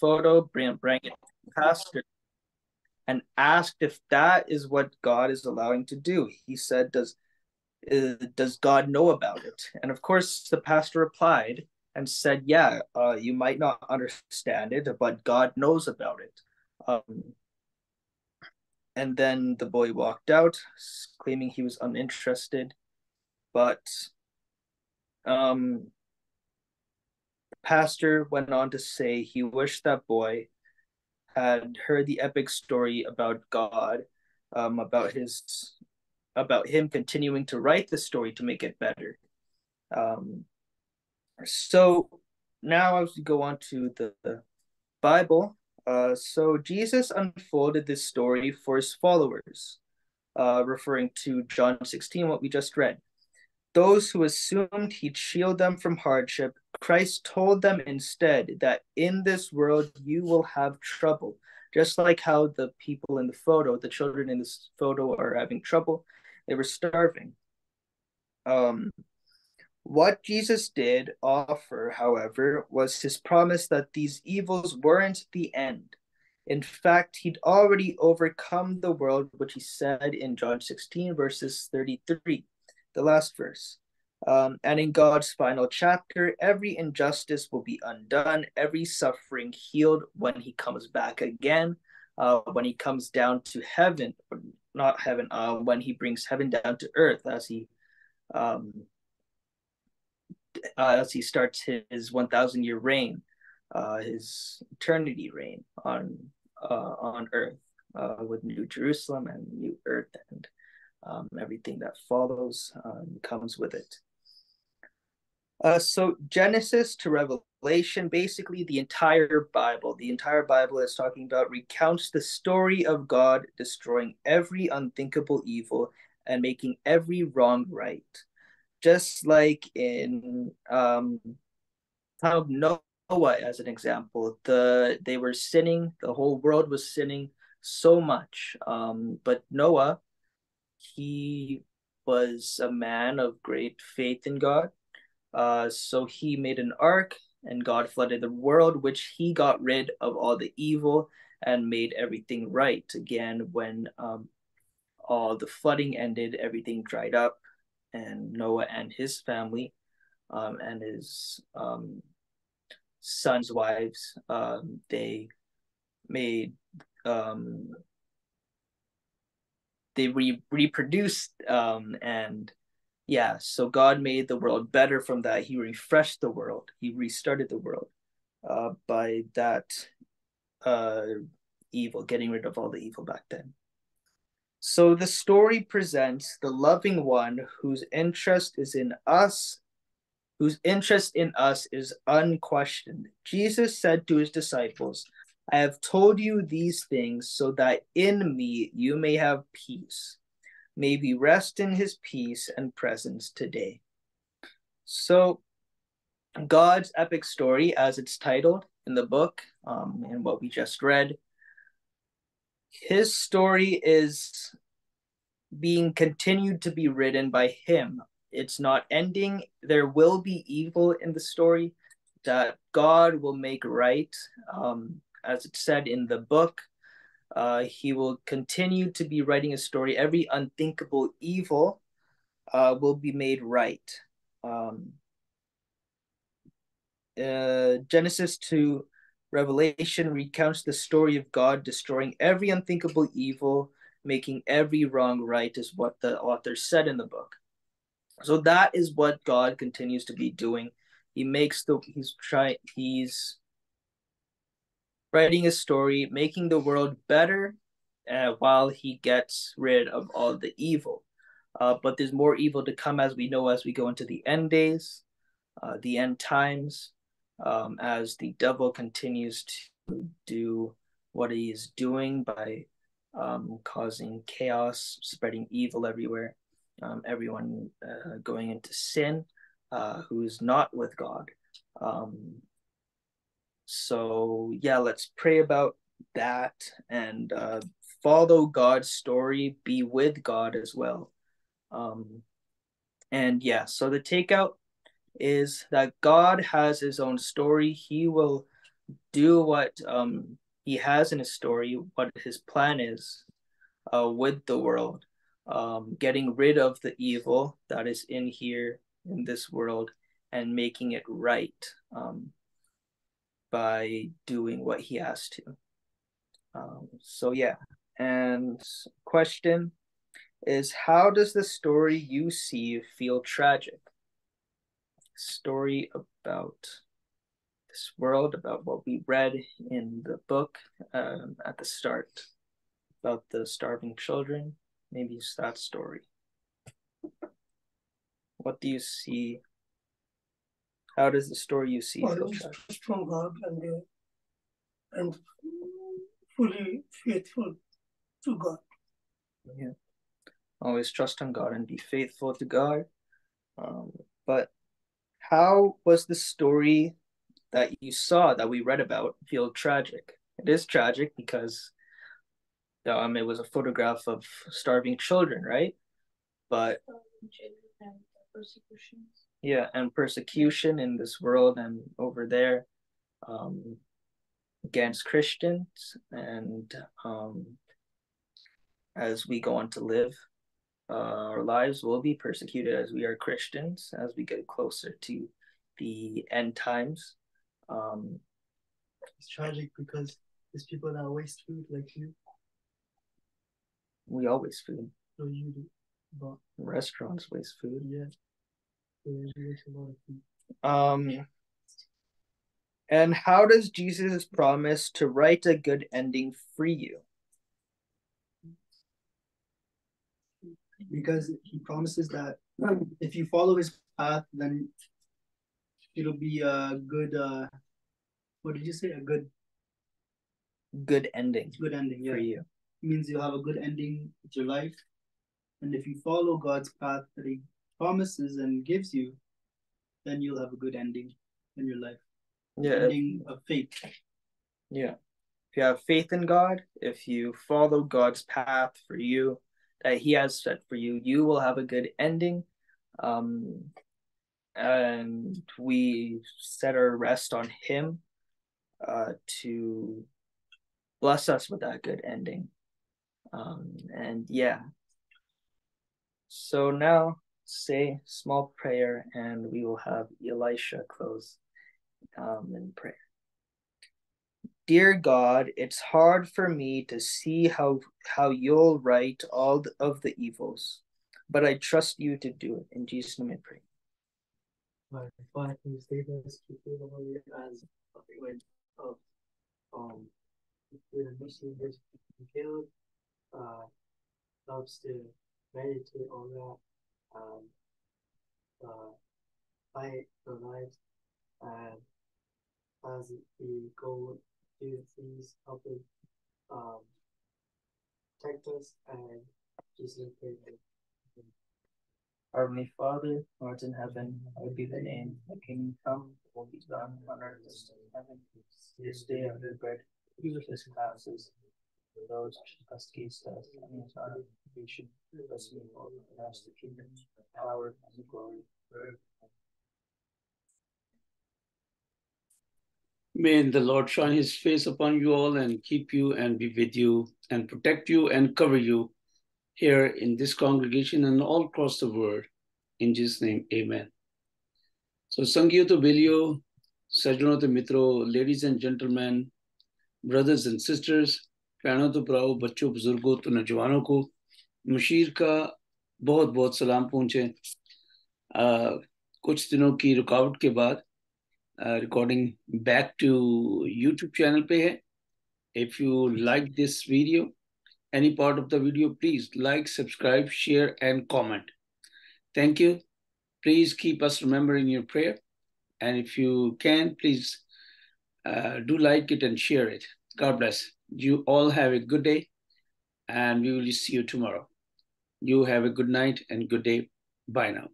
photo, bring, bring it pastor, and asked if that is what God is allowing to do. He said, "Does uh, does God know about it?" And of course, the pastor replied and said, "Yeah, uh, you might not understand it, but God knows about it." Um, and then the boy walked out, claiming he was uninterested. But um, pastor went on to say he wished that boy had heard the epic story about God, um, about his, about him continuing to write the story to make it better. Um, so now as we go on to the, the Bible, uh, so Jesus unfolded this story for his followers, uh, referring to John 16, what we just read. Those who assumed he'd shield them from hardship, Christ told them instead that in this world you will have trouble. Just like how the people in the photo, the children in this photo are having trouble, they were starving. Um, what Jesus did offer, however, was his promise that these evils weren't the end. In fact, he'd already overcome the world, which he said in John 16, verses 33, the last verse. Um, and in God's final chapter, every injustice will be undone, every suffering healed when he comes back again, uh, when he comes down to heaven, not heaven, uh, when he brings heaven down to earth as he um, uh, as he starts his 1,000 year reign, uh, his eternity reign on uh, on earth uh, with New Jerusalem and New Earth and um, everything that follows comes with it. Uh, so Genesis to Revelation, basically the entire Bible, the entire Bible is talking about recounts the story of God destroying every unthinkable evil and making every wrong right just like in um, time of Noah, as an example, the they were sinning, the whole world was sinning so much. Um, but Noah, he was a man of great faith in God. Uh, so he made an ark, and God flooded the world, which he got rid of all the evil and made everything right again when um, all the flooding ended, everything dried up and Noah and his family um, and his um, sons' wives, um, they made um, they re- reproduced um, and yeah, so God made the world better from that. He refreshed the world. He restarted the world uh, by that uh, evil, getting rid of all the evil back then. So the story presents the loving one whose interest is in us, whose interest in us is unquestioned. Jesus said to his disciples, I have told you these things so that in me you may have peace. May we rest in his peace and presence today. So, God's epic story, as it's titled in the book um, and what we just read, his story is being continued to be written by him. It's not ending. There will be evil in the story that God will make right. Um, as it said in the book, uh, he will continue to be writing a story. Every unthinkable evil uh, will be made right. Um, uh, Genesis to Revelation recounts the story of God destroying every unthinkable evil, making every wrong right, is what the author said in the book. So that is what God continues to be doing. He makes the he's trying he's writing a story, making the world better, uh, while he gets rid of all the evil. Uh, but there's more evil to come, as we know, as we go into the end days, uh, the end times um, as the devil continues to do what he is doing by um, causing chaos, spreading evil everywhere, um, everyone uh, going into sin uh, who is not with God. Um, so, yeah, let's pray about that and uh, follow God's story, be with God as well. Um, and yeah, so the takeout is that God has his own story. He will do what um, he has in his story, what his plan is uh, with the world, um, getting rid of the evil that is in here in this world and making it right um, by doing what he has to. Um, so, yeah. And question is how does the story you see feel tragic? Story about this world, about what we read in the book um, at the start, about the starving children. Maybe it's that story. What do you see? How does the story you see feel tragic? from God and, uh, and fully faithful to God. Yeah always trust in God and be faithful to God. Um, but how was the story that you saw that we read about feel tragic? It is tragic because um, it was a photograph of starving children, right? But yeah, and persecution in this world and over there um, against Christians, and um, as we go on to live uh, our lives will be persecuted as we are Christians as we get closer to the end times. Um, it's tragic because there's people that waste food like you. We all waste food. No, you do. But restaurants waste food. Yeah. Um, and how does Jesus promise to write a good ending free you? because he promises that if you follow his path, then it'll be a good. Uh, what did you say? A good. Good ending. Good ending yeah. for you. It means you'll have a good ending with your life, and if you follow God's path that He promises and gives you, then you'll have a good ending in your life. Yeah. Ending of faith. Yeah. If you have faith in God, if you follow God's path for you, that He has set for you, you will have a good ending. Um, and we set our rest on Him uh, to bless us with that good ending. Um, and yeah. So now say small prayer and we will have Elisha close um, in prayer. Dear God, it's hard for me to see how how you'll right all of the evils, but I trust you to do it. In Jesus' name I pray. Um uh to meditate on that, um uh for life and as we go please help us um, us and. Our Heavenly Father, who art in heaven, hallowed be thy name. Thy kingdom come, will be done on earth as in heaven. This day our bread, forgive us trespasses, those who trespass against us, and not into temptation, bless me, Lord, and ask the kingdom, the power, and the glory forever. May the Lord shine his face upon you all and keep you and be with you and protect you and cover you here in this congregation and all across the world. In Jesus' name, amen. So, Sangiyo to Bilio, Sajano to Mitro, ladies and gentlemen, brothers and sisters, भैनों तो भराओ बच्चों बुजुर्गों तो नौजवानों को मुशीर का बहुत बहुत सलाम पहुँचे। कुछ दिनों की रुकावट के बाद recording back to YouTube channel पे है। If you like this video any part of the video please like subscribe share and comment thank you please keep us remember in your prayer and if you can please do like it and share it God bless you all have a good day and we will see you tomorrow you have a good night and good day. Bye now